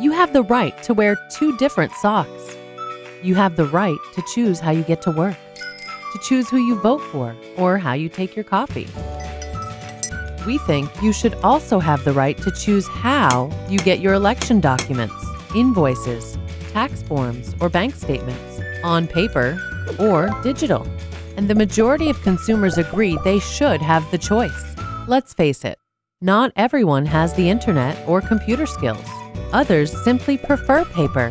You have the right to wear two different socks. You have the right to choose how you get to work, to choose who you vote for, or how you take your coffee. We think you should also have the right to choose how you get your election documents, invoices, tax forms, or bank statements on paper or digital. And the majority of consumers agree they should have the choice. Let's face it, not everyone has the internet or computer skills. Others simply prefer paper.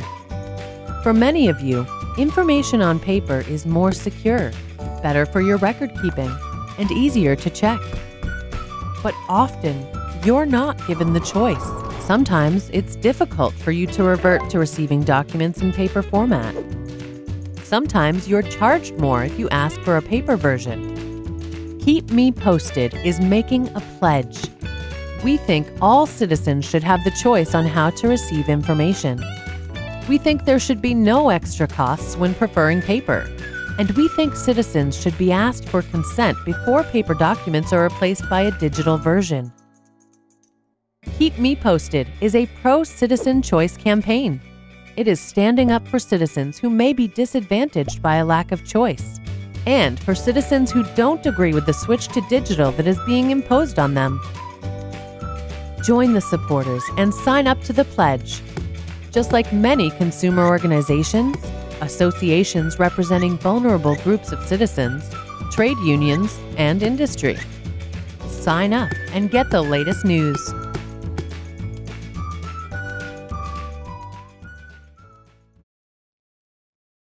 For many of you, information on paper is more secure, better for your record keeping, and easier to check. But often, you're not given the choice. Sometimes it's difficult for you to revert to receiving documents in paper format. Sometimes you're charged more if you ask for a paper version. Keep Me Posted is making a pledge. We think all citizens should have the choice on how to receive information. We think there should be no extra costs when preferring paper. And we think citizens should be asked for consent before paper documents are replaced by a digital version. Keep Me Posted is a pro citizen choice campaign. It is standing up for citizens who may be disadvantaged by a lack of choice, and for citizens who don't agree with the switch to digital that is being imposed on them. Join the supporters and sign up to the pledge. Just like many consumer organizations, associations representing vulnerable groups of citizens, trade unions, and industry. Sign up and get the latest news.